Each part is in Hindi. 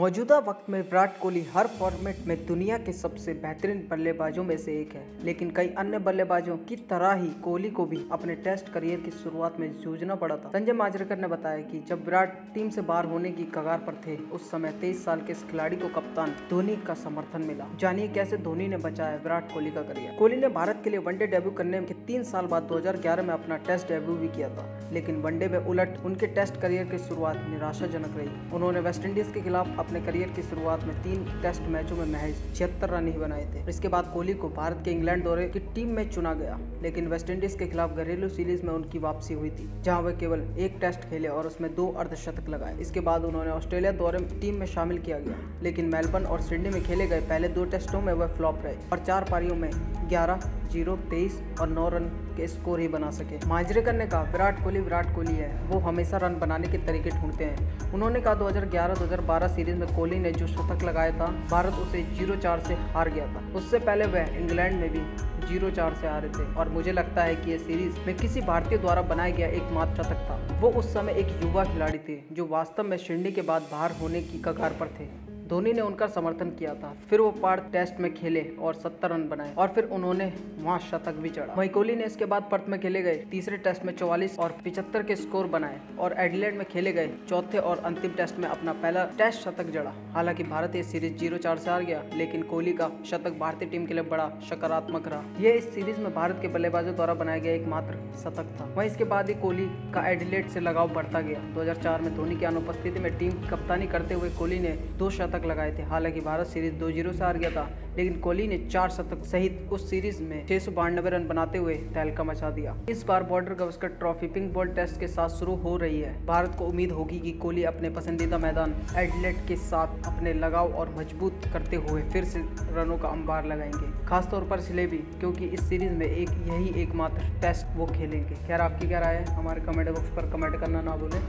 मौजूदा वक्त में विराट कोहली हर फॉर्मेट में दुनिया के सबसे बेहतरीन बल्लेबाजों में से एक है। लेकिन कई अन्य बल्लेबाजों की तरह ही कोहली को भी अपने टेस्ट करियर की शुरुआत में जूझना पड़ा था। संजय माजरेकर ने बताया कि जब विराट टीम से बाहर होने की कगार पर थे, उस समय तेईस साल के इस खिलाड़ी को कप्तान धोनी का समर्थन मिला। जानिए कैसे धोनी ने बचाया विराट कोहली का करियर। कोहली ने भारत के लिए वनडे डेब्यू करने के तीन साल बाद दो हज़ार ग्यारह में अपना टेस्ट डेब्यू भी किया था। लेकिन वनडे में उलट उनके टेस्ट करियर की शुरुआत निराशाजनक रही। उन्होंने वेस्टइंडीज के खिलाफ अपने करियर की शुरुआत में तीन टेस्ट मैचों में महज छिहत्तर रन ही बनाए थे। इसके बाद कोहली को भारत के इंग्लैंड दौरे की टीम में चुना गया, लेकिन वेस्टइंडीज के खिलाफ घरेलू सीरीज़ में उनकी वापसी हुई थी, जहाँ वे केवल एक टेस्ट खेले और उसमें दो अर्धशतक लगाए। इसके बाद उन्होंने ऑस्ट्रेलिया दौरे टीम में शामिल किया गया, लेकिन मेलबर्न और सिडनी में खेले गए पहले दो टेस्टों में वह फ्लॉप रहे और चार पारियों में ग्यारह ज़ीरो तेईस और नौ रन के स्कोर ही बना सके। मांजरेकर ने कहा, विराट कोहली विराट कोहली है। वो हमेशा रन बनाने के तरीके ढूंढते हैं। उन्होंने कहा 2011-2012 सीरीज़ में कोहली ने जो शतक लगाया था, भारत उसे ज़ीरो चार से हार गया था। उससे पहले वह इंग्लैंड में भी ज़ीरो चार से हारे थे। और मुझे लगता है कि यह सीरीज़ में किसी भारतीय द्वारा बनाया गया एकमात्र शतक था। वो उस समय एक युवा खिलाड़ी थे, जो वास्तव में शिंडी के बाद बाहर होने की कगार पर थे। धोनी ने उनका समर्थन किया था। फिर वो पार्थ टेस्ट में खेले और सत्तर रन बनाए और फिर उन्होंने वहाँ शतक भी चढ़ा। वही कोहली ने इसके बाद पर्थ में खेले गए तीसरे टेस्ट में चौवालीस और पिछहत्तर के स्कोर बनाए और एडिलेड में खेले गए चौथे और अंतिम टेस्ट में अपना पहला टेस्ट शतक जड़ा। हालाँकि भारत ये सीरीज़ ज़ीरो चार से हार गया, लेकिन कोहली का शतक भारतीय टीम के लिए बड़ा सकारात्मक रहा। यह इस सीरीज़ में भारत के बल्लेबाजों द्वारा बनाया गया एकमात्र शतक था। वहीं इसके बाद ही कोहली का एडिलेट से लगाव बढ़ता गया। 2004 में धोनी की अनुपस्थिति में टीम कप्तानी करते हुए कोहली ने दो शतक शतक लगाए थे। हालाँकि भारत सीरीज़ दो ज़ीरो से हार गया था, लेकिन कोहली ने चार शतक सहित उस सीरीज़ में छह सौ बानबे रन बनाते हुए तहलका मचा दिया। इस बार Border Gavaskar Trophy pink ball Test के साथ शुरू हो रही है। भारत को उम्मीद होगी कि कोहली अपने पसंदीदा मैदान एडलेट के साथ अपने लगाव और मज़बूत करते हुए फिर से रनों का अंबार लगाएँगे। खासतौर पर भी क्योंकि इस सीरीज़ में एक यही एकमात्र टेस्ट वो खेलेंगे। खैर, आपकी क्या राय है? हमारे कमेंट बॉक्स पर कमेंट करना ना भूलें।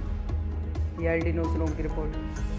ये एल डी न्यूज़ की रिपोर्ट।